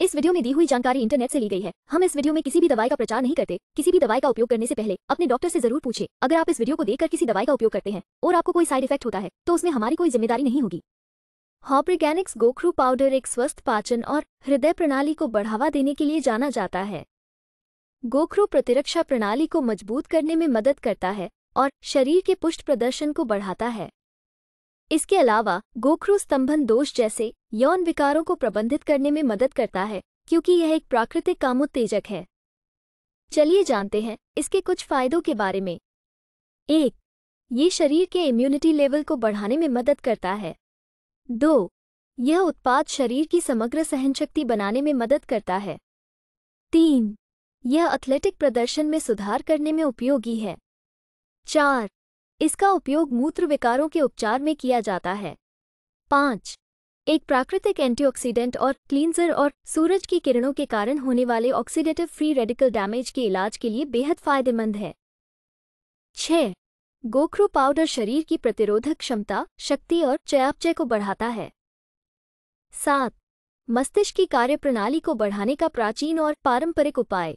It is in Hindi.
इस वीडियो में दी हुई जानकारी इंटरनेट से ली गई है। हम इस वीडियो में किसी भी दवाई का प्रचार नहीं करते। किसी भी दवाई का उपयोग करने से पहले अपने डॉक्टर से ज़रूर पूछे। अगर आप इस वीडियो को देखकर किसी दवाई का उपयोग करते हैं और आपको कोई साइड इफ़ेक्ट होता है तो उसमें हमारी कोई ज़िम्मेदारी नहीं होगी। हॉप्रिगैनिक्स गोखरू पाउडर एक स्वस्थ पाचन और हृदय प्रणाली को बढ़ावा देने के लिए जाना जाता है। गोखरू प्रतिरक्षा प्रणाली को मज़बूत करने में मदद करता है और शरीर के पुष्ट प्रदर्शन को बढ़ाता है। इसके अलावा, गोखरू स्तंभन दोष जैसे यौन विकारों को प्रबंधित करने में मदद करता है, क्योंकि यह एक प्राकृतिक कामोत्तेजक है। चलिए जानते हैं इसके कुछ फायदों के बारे में। एक, ये शरीर के इम्यूनिटी लेवल को बढ़ाने में मदद करता है। दो, यह उत्पाद शरीर की समग्र सहनशक्ति बनाने में मदद करता है। तीन, यह एथलेटिक प्रदर्शन में सुधार करने में उपयोगी है। चार इसका उपयोग मूत्र विकारों के उपचार में किया जाता है। पाँच, एक प्राकृतिक एंटीऑक्सीडेंट और क्लींजर और सूरज की किरणों के कारण होने वाले ऑक्सीडेटिव फ्री रेडिकल डैमेज के इलाज के लिए बेहद फ़ायदेमंद है। छः गोखरू पाउडर शरीर की प्रतिरोधक क्षमता, शक्ति और चयापचय को बढ़ाता है। सात, मस्तिष्क की कार्यप्रणाली को बढ़ाने का प्राचीन और पारंपरिक उपाय।